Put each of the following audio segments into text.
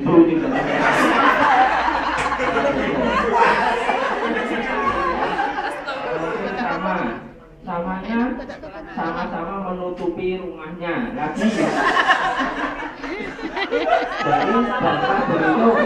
Gitu. sama samanya sama-sama menutupi rumahnya lagi dari bangsa bentuk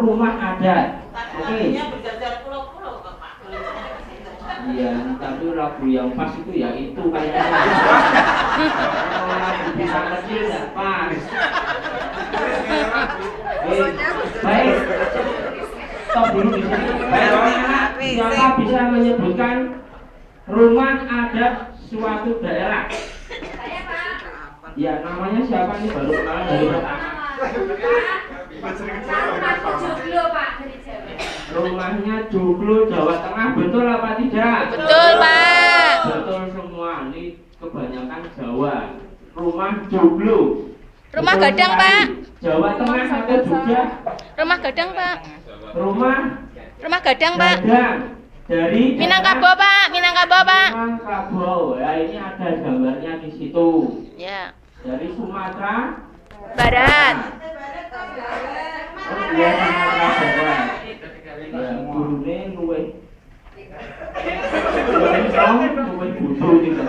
rumah adat oke. iya tapi lagu yang pas itu ya itu kayaknya. Kalau lagu bisa kecil nggak pas. Eh, baik. stop dulu. Di sini baik siapa bisa menyebutkan rumah adat suatu daerah. Ya namanya siapa nih baru kenalan dari pertama Rumahnya Joglo Tengah betul apa tidak? Betul, Pak. Betul semua. Ini kebanyakan Jawa. Rumah Joglo. Rumah Betul Gadang, sekali. Pak. Jawa Tengah atau Jogja? Rumah Gadang, Pak. Rumah Rumah Gadang, Pak. Gadang. Dari Minangkabau, Pak. Minangkabau, Pak. Minangkabau. Ya ini ada gambarnya di situ. Ya. Dari Sumatera Barat. Oh iya Sumatera Barat. Ya gurune luwih luwih strong, luwih bodho gitu.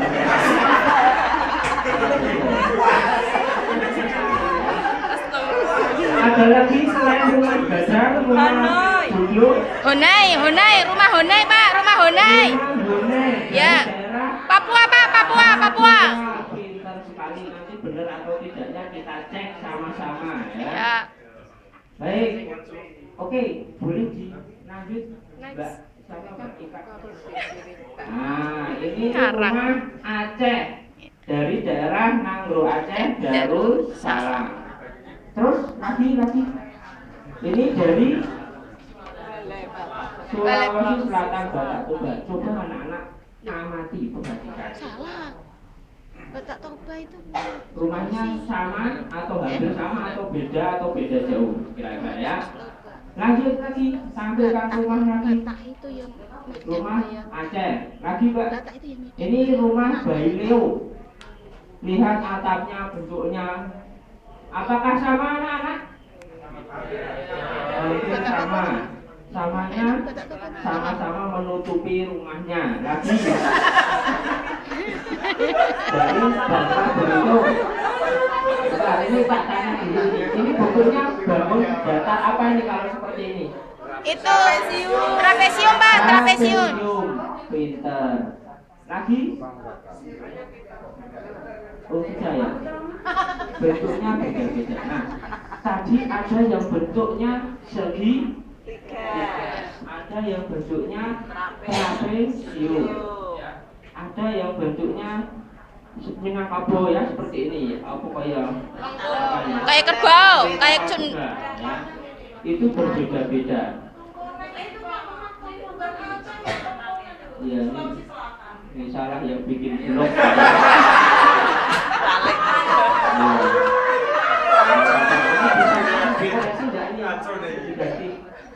Ada lagi selain rumah gadang, rumah Joglo, Honai, Honai, rumah Honai, Pak. Rumah Honai. Bone, Ya. Papua, Pak. Papua, Papua. Pintar sekali nanti benar atau tidaknya kita cek sama-sama ya. Ya. Baik. Oke, boleh dilanjut Mbak. Nah, ini Karang. rumah Aceh dari daerah Nanggro Aceh Darussalam. Terus lagi lagi. Ini dari Sulawesi Selatan Batak Toba. Coba anak-anak amati perhatikan. Salah. Batak Toba itu. Rumahnya sama atau hampir sama atau beda atau beda jauh kira-kira ya. Lanjut lagi rumah lagi. Batak itu yang Rumah Aceh. Lagi Mbak. Batak itu yang Ini rumah Bayi Leo. Lihat atapnya, bentuknya. Apakah sama anak-anak? Hampir sama. Samanya sama-sama menutupi rumahnya. Lagi. Dari bangsa bentuk. Ini Pak tanya. Ini bentuknya bangun datar apa ini kalau seperti ini? Itu trapesium, Pak. Trapesium. Pinter. Lagi? Oh tidak ya? Bentuknya beda-beda. Nah, tadi ada yang bentuknya segi, ada yang bentuknya trapesium, ada yang bentuknya Minangkabau ya seperti ini. Apa kayak apa ya? Kayak kerbau, kayak cun. Ya. Itu berbeda-beda. Iya, ini, ini salah yang bikin blog.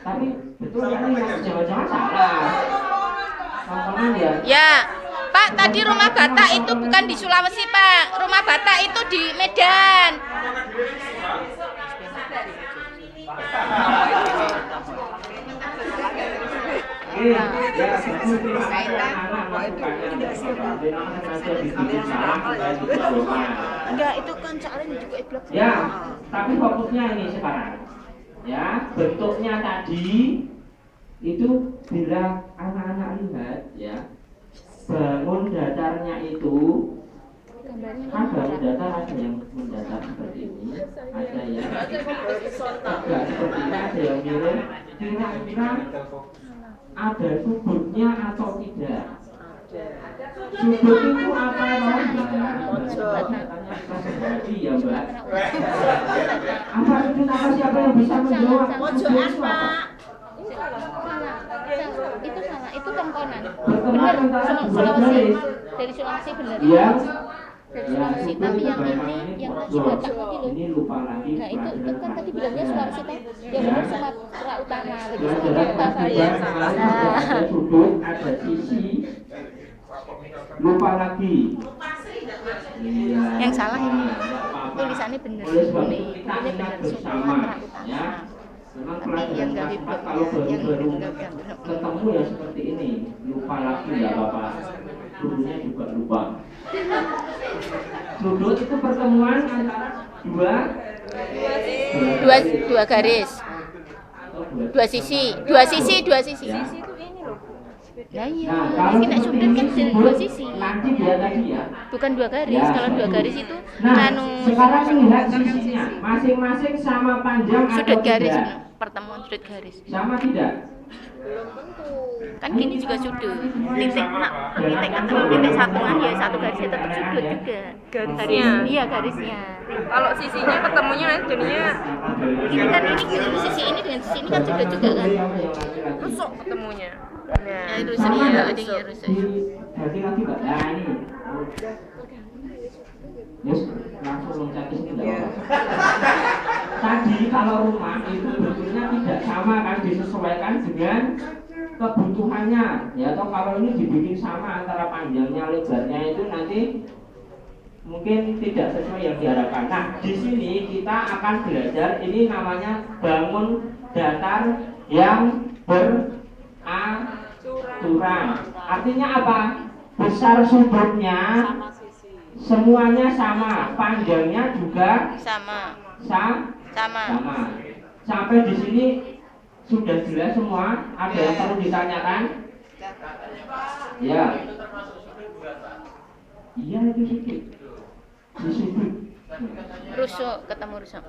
Tapi betul ya ini jangan-jangan salah. Ngomongin ya. Pak, tadi rumah Batak itu bukan di Sulawesi, Pak. Rumah Batak itu di Medan. Ya. Enggak, itu kan soalnya juga blok Ya, tapi fokusnya ini sekarang. Ya, bentuknya tadi itu bila anak-anak lihat ya bangun datarnya itu. Kan bangun datar? ada yang mendatar seperti ini ada yang agak seperti ini ada yang miring kira-kira ada sudutnya atau tidak? Sudut itu apa Roh? Iya mbak apa itu nama siapa yang bisa menjawab? Sudut itu apa? Pak. Salah, itu salah, itu tongkonan. Dua Sulawesi. Dari Sulawesi bener. Iya. Dari Ya, Sulawesi, tapi yang ini, yang tadi loh. Ini lupa lagi. Nah itu, itu kan tadi bilangnya Sulawesi kan? Ya Ya. benar Sumatera Utara, lagi Sumatera Utara ya. Nah. sudah ada sisi. Lupa lagi. Iya. Yang salah ini. Tulisannya sebab Ini, ini bersama. Sumatera Utara. Ya. Memang pelajaran yang kelas gawe empat bloknya, kalau yang baru-baru ketemu ya seperti ini. Lupa lagi nggak apa-apa. Gurunya juga lupa. Sudut itu pertemuan antara dua Dua, dua garis, dua, sisi, dua sisi, dua sisi. Ya. Nah iya, Nah, kalau kita sudut kan dua sisi. nanti dia tadi ya. Bukan dua garis, Ya, kalau dua garis itu Nah, anu sekarang lihat sisinya, masing-masing sama panjang sudut atau garis, tidak? Pertemuan sudut garis. Sama tidak? Kan gini juga sudut. Titik nak, titik ketemu titik satuan ya satu garis ya tetap sudut juga. Garisnya. Iya garisnya. Kalau sisinya ketemunya nanti jadinya Ini kan ini sisi ini dengan sisi ini kan sudut juga kan. rusuk ketemunya. Ya Nah, itu Sama ya, ada yang lagi mbak. Nah ini. Yes, langsung loncat ke sini nggak apa-apa. Tadi kalau rumah itu tidak sama kan disesuaikan dengan kebutuhannya ya atau kalau ini dibikin sama antara panjangnya lebarnya itu nanti mungkin tidak sesuai yang diharapkan. Nah, di sini kita akan belajar ini namanya bangun datar yang beraturan. Artinya apa? Besar sudutnya semuanya sama, panjangnya juga Sama, sa- sama. sama. Sampai di sini sudah jelas semua. Ada yang perlu ditanyakan? Ya. Iya itu. Di sudut. Rusuk, ketemu rusuk.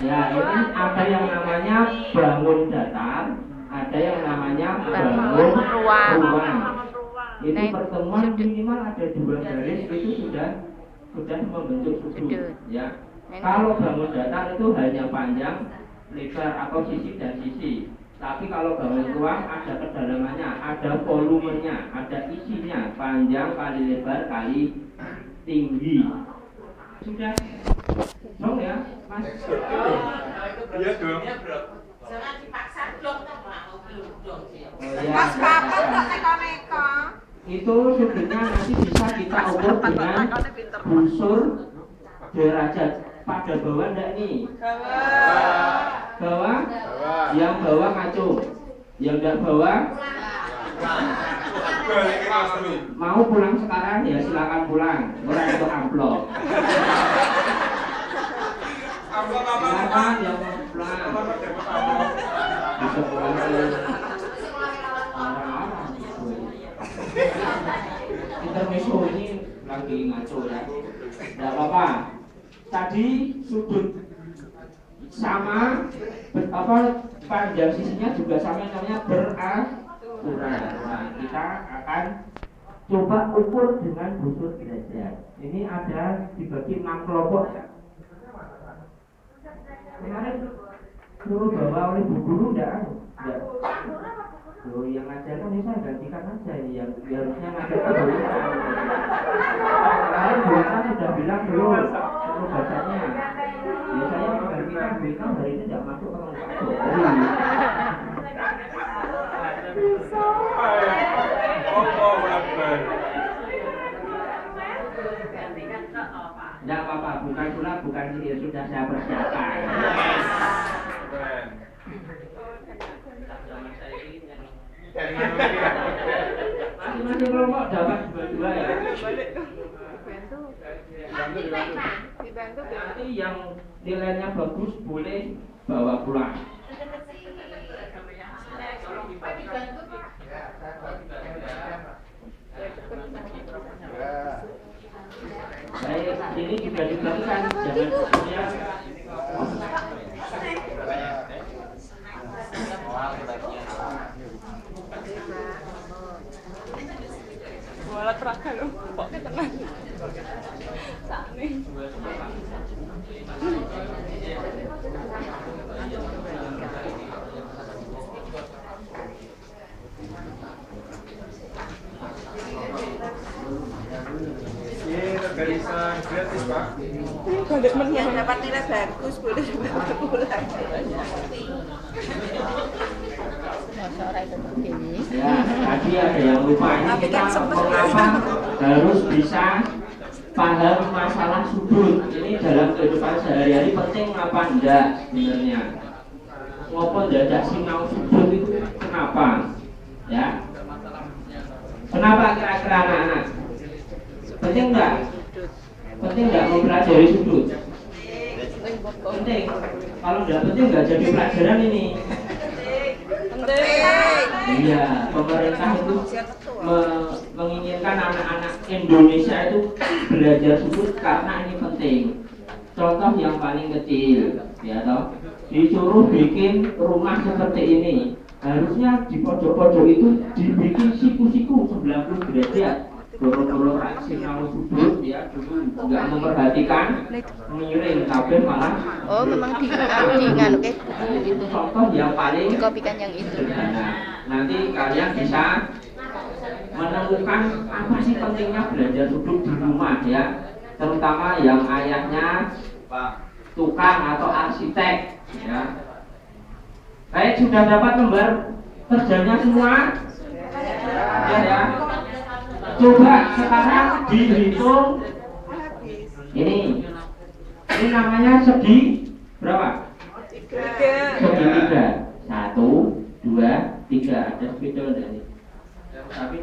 Ya ini ada yang namanya bangun datar, ada yang namanya bangun ruang. ruang. Itu Nah, pertemuan sudut. minimal ada dua garis itu sudah sudah membentuk sudut. Sudut. Ya. Nah. Kalau bangun datar itu hanya panjang, lebar atau sisi dan sisi. Tapi kalau bangun ruang ada kedalamannya, ada volumenya, ada isinya, panjang kali lebar kali tinggi. Sudah dong ya, Mas. Iya dong. Oh, ya. Itu sudutnya nanti bisa kita ukur dengan busur derajat pada bawah enggak nih? Bawah? Yang bawah ngaco. Yang enggak dulu. mau pulang sekarang ya silakan pulang. Orang itu amplop. Amplop apa Silakan yang mau pulang. Bisa pulang. Intermezzo ini lagi ngaco ya. Tidak apa-apa. Tadi sudut sama ber- apa panjang sisinya juga sama yang namanya beraturan. Nah, kita akan coba ukur dengan busur derajat. Ini ada dibagi enam kelompok. Kemarin suruh bawa oleh bu guru enggak? Enggak. Loh, yang ngajarkan ini saya gantikan aja ini yang yang harusnya ngajarkan. Kemarin Bu Ita sudah bilang belum suruh bacanya. Ya saya menggantikan Bu Ita hari ini tidak masuk. Oh, Akbar. Tidak apa-apa, bukan sulap, bukan sihir, sudah saya persiapkan. Kelompok dapat dua-dua ya. Dibantu, dibantu. Dibantu. Nanti yang nilainya bagus boleh bawa pulang. Baik, ini juga dibagikan jangan ya. Bola teraga lho. Kok ketenang. Sakne. Ini tergarisan gratis, Pak. Balik yang menang. dapat nilai bagus boleh pulang. Ya, tadi ada yang lupa ini kita kan mengapa harus bisa paham masalah sudut. Ini dalam kehidupan sehari-hari penting apa enggak sebenarnya? Ngopo dadak sinau sudut itu kenapa? Ya. Kenapa kira-kira anak-anak? Penting enggak? Penting mempelajari sudut? Penting. Kalau enggak penting enggak jadi pelajaran ini. Iya, pemerintah itu me- menginginkan anak-anak Indonesia itu belajar sudut karena ini penting. Contoh yang paling kecil, ya toh, disuruh bikin rumah seperti ini. Harusnya di pojok-pojok itu dibikin siku-siku 90 derajat. Goro-goro sinau sudut ya dulu nggak memperhatikan miring tapi malah Oh, memang di di nganu Nah, itu contoh yang paling dikopikan yang itu. sederhana. Nanti kalian bisa menemukan apa sih pentingnya belajar duduk di rumah ya, terutama yang ayahnya tukang atau arsitek ya. Baik sudah dapat lembar kerjanya semua? Ya ya. Coba sekarang dihitung ini. Ini namanya segi berapa? tiga Segi tiga. Satu, dua, tiga. Ada spidol dari. Tapi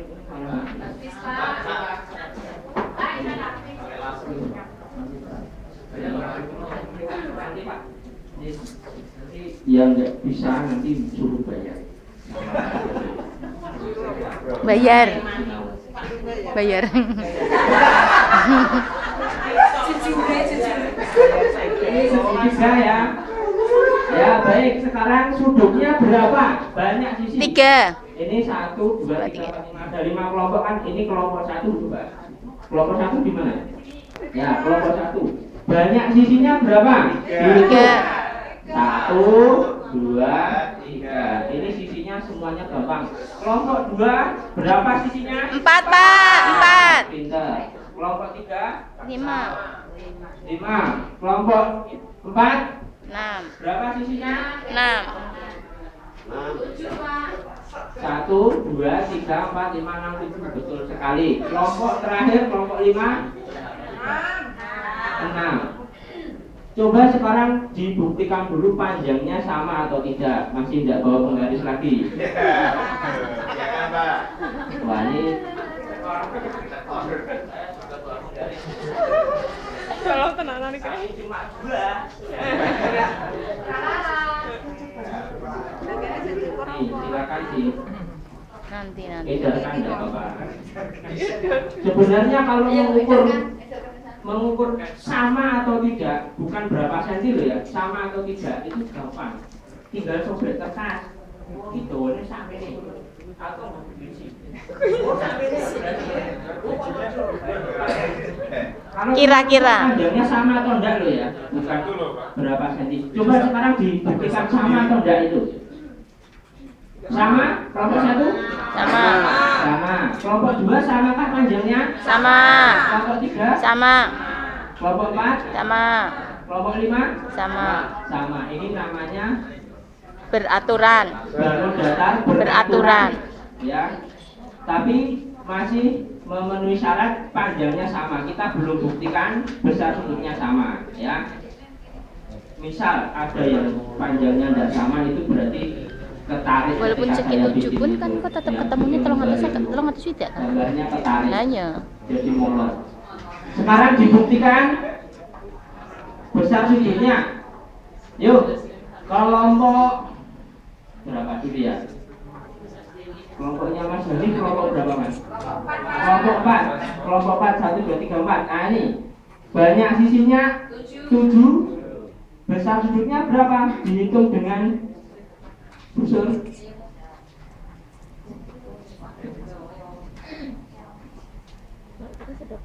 yang nggak bisa nanti suruh bayar. Bayar. Bayar. Ya. Ya baik. Sekarang sudutnya berapa? Banyak sisi. Tiga. Ini satu, dua, tiga. Ada lima kelompok kan? Ini kelompok satu coba. Kelompok satu di mana? Ya, kelompok satu. Banyak sisinya berapa? Tiga. Satu, dua, tiga. Ini sisinya semuanya gampang. Kelompok dua berapa sisinya? Empat pak. Empat. Pinter. Kelompok tiga Lima. lima. Kelompok empat Enam. berapa sisinya? Enam. Satu, dua, tiga, empat, lima, enam, tujuh Betul sekali Kelompok terakhir, kelompok lima Enam Coba sekarang dibuktikan dulu panjangnya sama atau tidak Masih tidak bawa penggaris lagi Wah ini Kalau tenanan iki. Ini cuma dua silakan sih Nanti nanti. Edarkan enggak apa-apa Sebenarnya kalau mengukur mengukur sama atau tidak bukan berapa senti loh ya sama atau tidak itu gampang. Tinggal sobek kertas. Oh itu ini sampai nih atau mau Kira-kira. panjangnya sama atau enggak loh ya? Bukan berapa senti? Coba sekarang dibuktikan sama atau enggak itu sama kelompok satu Sama. sama kelompok dua sama kah panjangnya Sama. kelompok tiga Sama. kelompok empat Sama. kelompok lima Sama. sama ini namanya Beraturan. datar Beraturan. ya tapi masih memenuhi syarat panjangnya sama kita belum buktikan besar sudutnya sama ya misal ada yang panjangnya tidak sama itu berarti ketarik Walaupun ketika segi saya tujuh bikin pun itu. kan kok tetap Ya, ketemunya tolong atas itu. tolong atas tidak kan? Nanya. jadi molor Sekarang dibuktikan besar sudutnya. Yuk, kelompok berapa dulu ya? Kelompoknya Mas Dani kelompok berapa Mas? Kelompok 4 Kelompok 4, 1, 2, 3, 4 Nah ini Banyak sisinya 7 Besar sudutnya berapa? Dihitung dengan sudah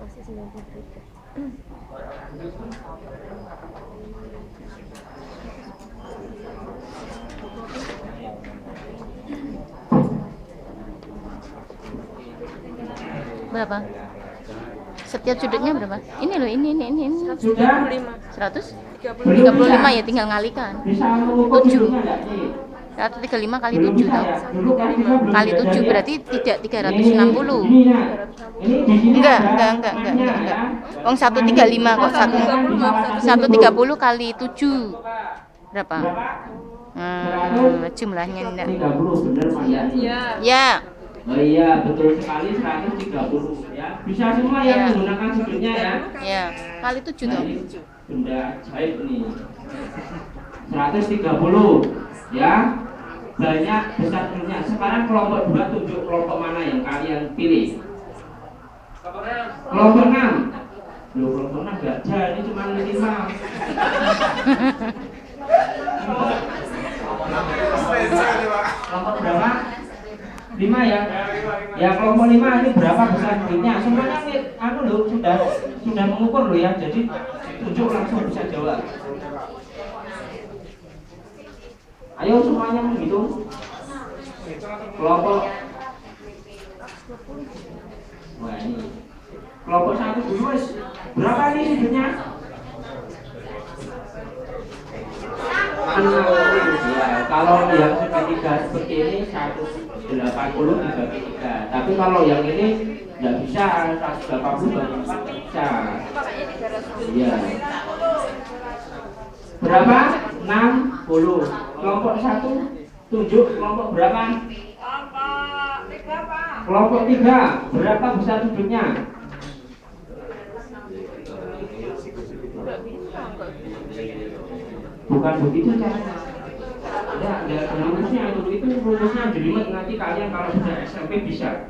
pasti 90 derajat. Berapa? Setiap sudutnya berapa? Ini loh, ini, ini, ini, ini. 135. 100? 35 ya, tinggal ngalikan. 7. 135 kali 7 tahu kali 7 berarti tidak 360 enggak enggak enggak enggak enggak, enggak. Wong 135 kok 1 130 kali 7 berapa hmm, jumlahnya enggak ya. Iya. Iya. Oh iya, betul sekali 130 ya. Bisa semua ya, ya menggunakan sebelumnya ya. Iya. Kali 7 dong. Benda ajaib nih. 130 ya. Banyak besar sudutnya. Sekarang kelompok 2 tunjuk kelompok mana yang kalian pilih. Kelompok 6. Loh, kelompok 6 enggak ada, ini cuma 5. Kelompok berapa? 5 ya? Ya kelompok 5 ini berapa besar duitnya? Semuanya ini aku loh sudah sudah mengukur loh ya. Jadi tunjuk langsung bisa jawab. Ayo semuanya menghitung. Kelompok Wah ini kelompok satu dulu wes. Berapa nih sudutnya? Ya, kalau yang segitiga seperti ini 180 dibagi tiga. Tapi kalau yang ini nggak bisa 180 bagi empat bisa. Iya. Berapa? 60. Kelompok satu tunjuk kelompok berapa? Kelompok tiga berapa besar sudutnya? Bukan begitu caranya. Ya, ada rumusnya itu itu rumusnya jelimet nanti kalian kalau sudah SMP bisa.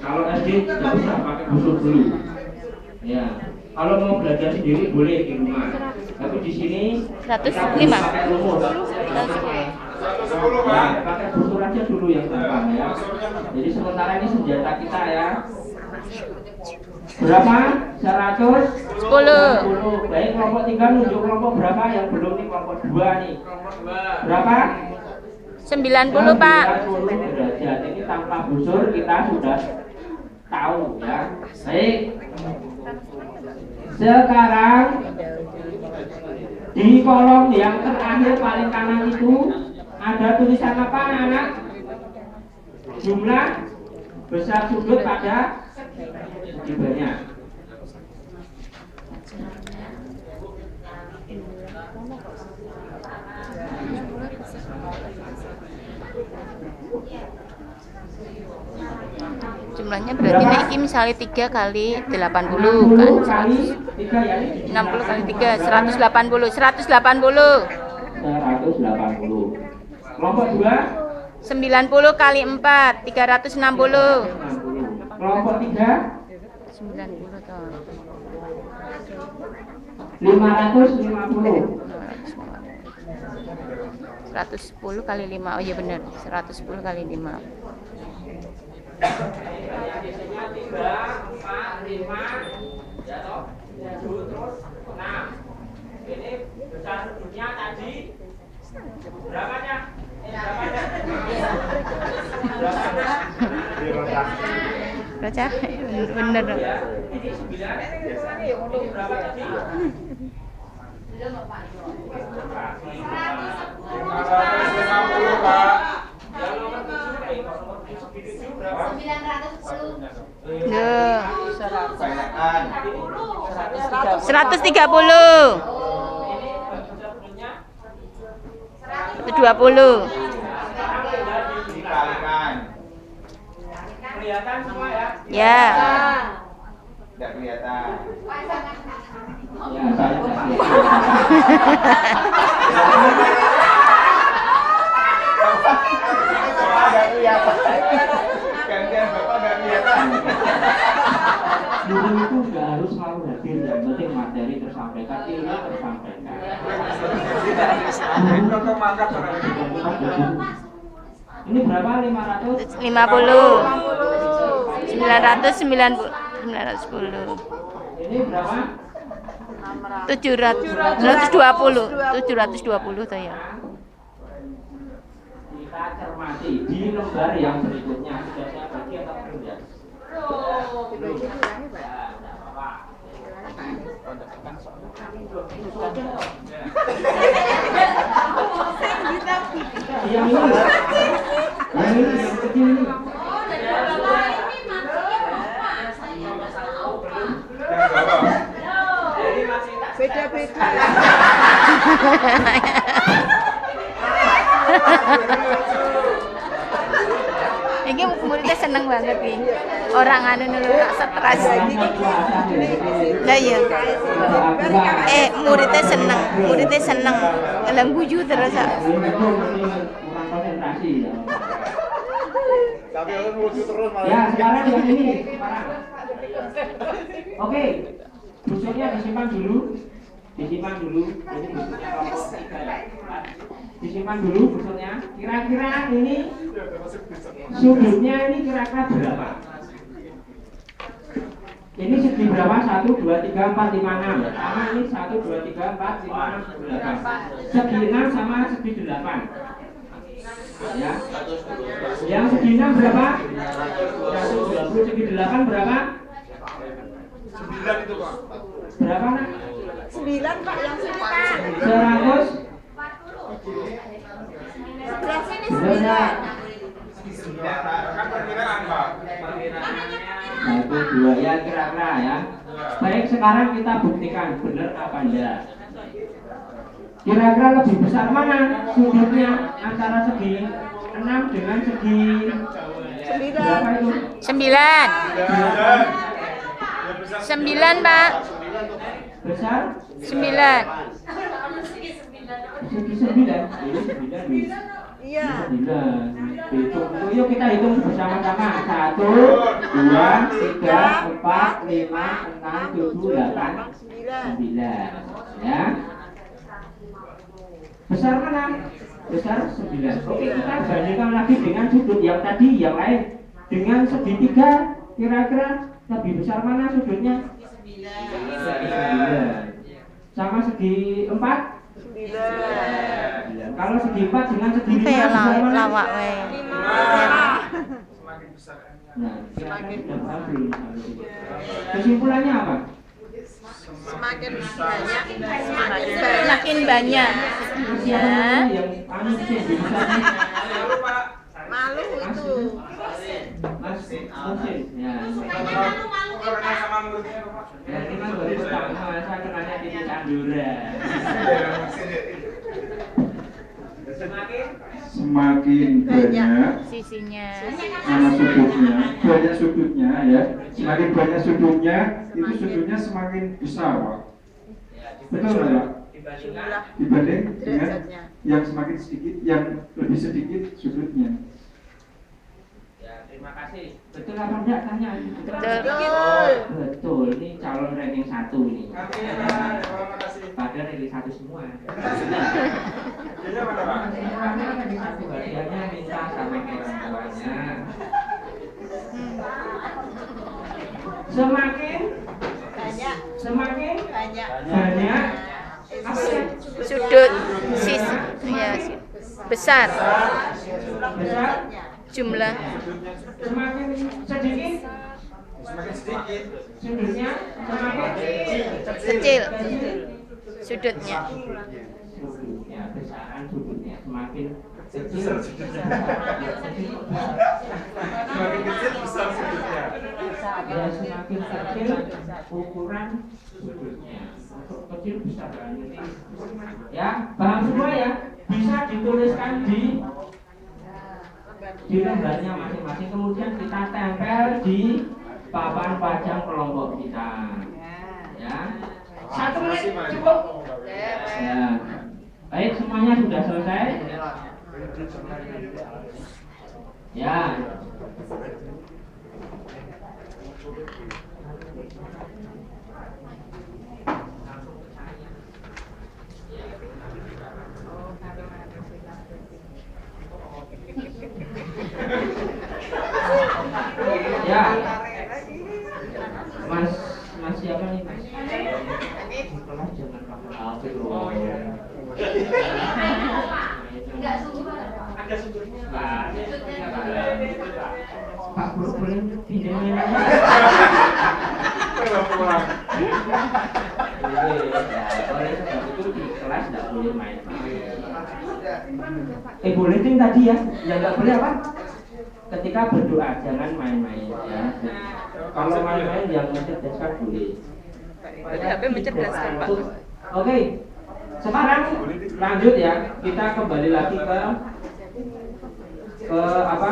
Kalau SD nggak usah pakai busur dulu. Ya, kalau mau belajar sendiri boleh di rumah. Tapi di sini kita 105. pakai. Ya, pakai busur aja dulu yang gampang ya. Jadi sementara ini senjata kita ya. Berapa? 100 10. Baik kelompok 3 nunjuk kelompok berapa yang belum nih kelompok 2 nih. Berapa? 90, Pak. 90 derajat. Ini tanpa busur kita sudah tahu ya. Baik. Sekarang di kolom yang terakhir paling kanan itu ada tulisan apa anak-anak? Jumlah besar sudut pada banyak. Jumlahnya berarti naiki misalnya 3 kali 80 kan. 60 kali 3 ya. 60 kali 3 180 180 180. Kelompok 2 90 kali 4 360 60. Kelompok 3 90 toh 550. 110 kali 5 oh iya benar 110 kali 5 Biasanya 3, 4, 5 toh. 7 terus 6. Ini bener ini 9. Ini berapa tadi? Yang nomor 7 nih, nomor 7 berapa? Duh. 130 Ini besar sudutnya 120 kelihatan semua ya ya Nggak kelihatan. Ya, nggak kelihatan. Gantian bapak nggak kelihatan. Guru itu nggak harus selalu hadir, yang penting materi tersampaikan, ilmu tersampaikan. Ini berapa? 500? 50 900 910 Ini berapa? 700 720 720 tuh ya Kita cermati di lembar yang berikutnya sudah saya bagi atau belum ya? Belum. Ya, nggak apa-apa. Yang ini, yang ini. Beda-beda. ini muridnya seneng banget nih orang anu nelu tak stres lah iya eh muridnya seneng muridnya seneng dalam guju terus. Tapi lucu terus malah. Ya, sekarang yang ini. Oke, busuknya disimpan dulu. Disimpan dulu. Ini busuknya kelompok tiga ya. Disimpan dulu busuknya. Kira-kira ini sudutnya ini kira-kira berapa? Ini segi berapa? 1, 2, 3, 4, 5, 6 Sama ini 1, 2, 3, 4, 5, 6, 8 Segi 6 sama segi 8 Ya Yang segi 6 berapa? 120 segi 8 berapa? Sembilan itu pak. Berapa nak? Sembilan pak yang sini. Seratus. Sebelah sini sembilan. Kan dua ya kira-kira ya. Baik sekarang kita buktikan benar apa enggak. Kira-kira lebih besar mana sudutnya antara segi 6 dengan segi 9. Berapa 9. 9 sembilan pak Besar? sembilan Segi 9 Ini 9 nih Iya. Sembilan. Hitung. Yuk kita hitung bersama-sama. Satu, dua, tiga, empat, lima, enam, tujuh, delapan, Sembilan. sembilan. Ya. Besar mana? Besar sembilan. Oke, kita bandingkan lagi dengan sudut yang tadi, yang lain. Dengan segitiga, kira-kira lebih besar mana sudutnya? Sembilan. Sama segi empat? Sembilan. Kalau segi empat dengan segi itu lima ya besar mana? lawak we Semakin besar. Nah, paham belum? Kesimpulannya apa? Semakin banyak, semakin banyak. semakin banyak ya pak. Malu itu. Mas Musin. Ya. Kalau kenal sama muridnya pak. Ya, ini kan baru pertama saya kenalnya di. Semakin semakin banyak sisinya nama sudutnya banyak sudutnya ya semakin banyak sudutnya itu sudutnya semakin besar Pak. betul nggak dibanding dengan yang semakin sedikit yang lebih sedikit sudutnya Ya, terima kasih. Betul apa enggak tanya? betul Betul. Ini calon ranking satu pak. Terima kasih. Padahal ranking satu semua. Jadinya mana pak? Hadiahnya minta sama orang tuanya. Semakin Banyak, semakin banyak. banyak ya? sudut sis ya besar Besar jumlah semakin sedikit Semakin sedikit. sudutnya semakin kecil sudutnya semakin kecil besar sudutnya. ya semakin kecil ukuran sudutnya untuk kecil besar ya paham semua ya bisa dituliskan di di lembarnya masing-masing kemudian kita tempel di papan pajang kelompok kita. Ya. Satu menit cukup. Ya. Baik, semuanya sudah selesai. Ya. Ya. Mas, Mas siapa nih Mas? Kelas jangan pakai HP loh. Pak Guru boleh pinjemin aja. pulang. Boleh sebab itu di kelas nggak boleh main-main. Eh boleh ting tadi ya, yang nggak boleh apa? Ketika berdoa jangan main-main ya. Kalau main-main yang mencerdaskan boleh. HP mencerdaskan, Pak. Oke, sekarang lanjut ya. Kita kembali lagi ke ke apa?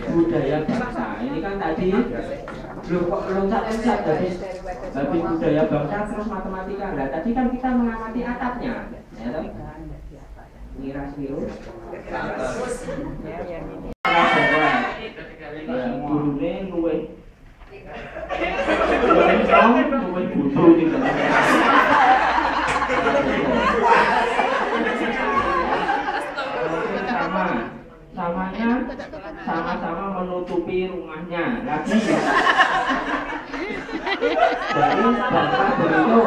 Budaya bangsa. Ini kan tadi belum kok loncat-loncat dari dari budaya bangsa terus matematika. Nah, tadi kan kita mengamati atapnya, ya? Miras biru. Ya, gitu. sama samanya sama-sama menutupi rumahnya lagi dari bangsa bentuk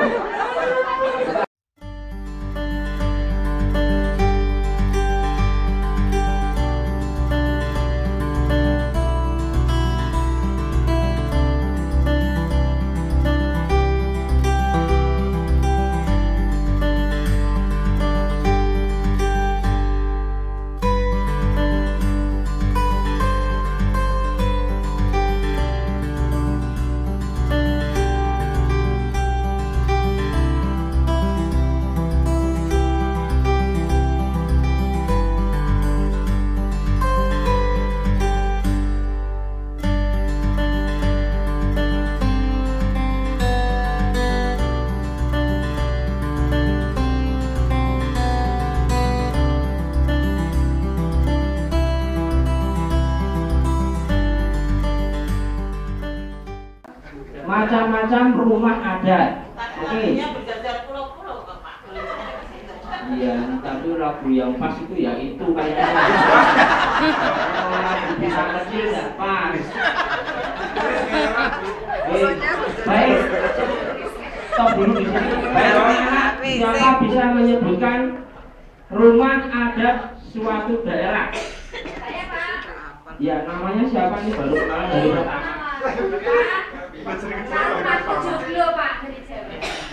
baik. Stop dulu di sini. Baik, anak, siapa bisa menyebutkan rumah adat suatu daerah? Ya, namanya siapa nih baru kenalan dari pertama?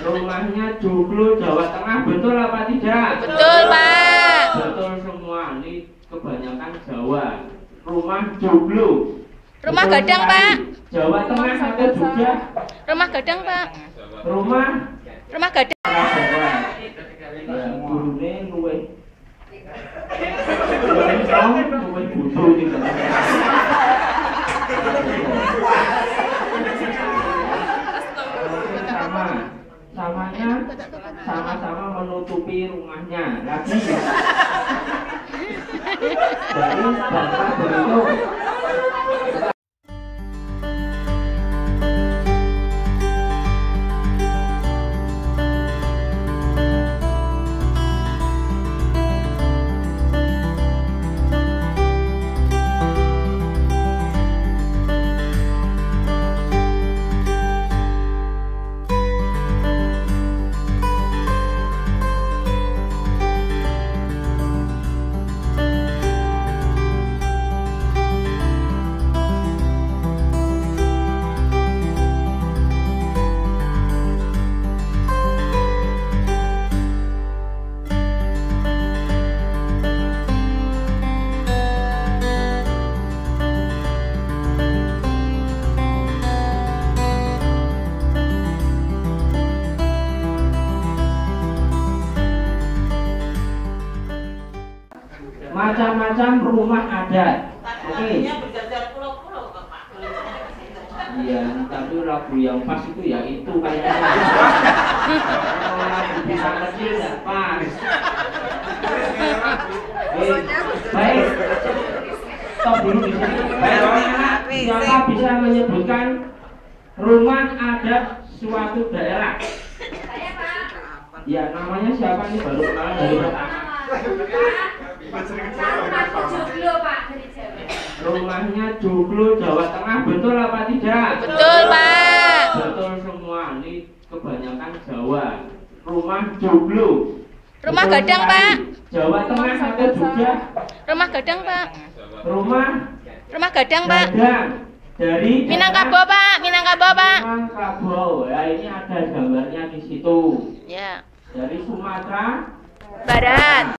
Rumahnya Joglo Jawa Tengah betul apa tidak? Betul, Pak. Betul semua. Ini kebanyakan Jawa. Rumah Joglo. Rumah Betul Gadang. Pak. Jawa Tengah atau Jogja? Rumah Gadang, Pak. Rumah Rumah Gadang. Gurune luwe. Luwe dong, luwe butuh gitu. sama samanya sama-sama menutupi rumahnya lagi dari bangsa bentuk rumah. Tapi Oke. lagunya berjajar pulau-pulau kok Pak. Boleh. Ya, tapi lagu yang pas itu ya itu kayaknya. Kalau lagu bisa kecil ya pas. Eh, baik. Stop dulu di sini. Baik, siapa bisa menyebutkan rumah adat suatu daerah? Ya, namanya siapa nih baru kenalan dari pertama? Rumahnya Joglo Jawa Tengah betul apa tidak? Betul, Pak. Betul semua. Ini kebanyakan Jawa. Rumah Joglo. Rumah Betul Gadang, sekali. Pak. Jawa Tengah atau Jogja? Rumah Gadang, Pak. Rumah Rumah Gadang, Pak. Gadang. Dari Minangkabau, Pak. Minangkabau, Pak. Minangkabau. Ya, ini ada gambarnya di situ. Ya. Dari Sumatera Barat.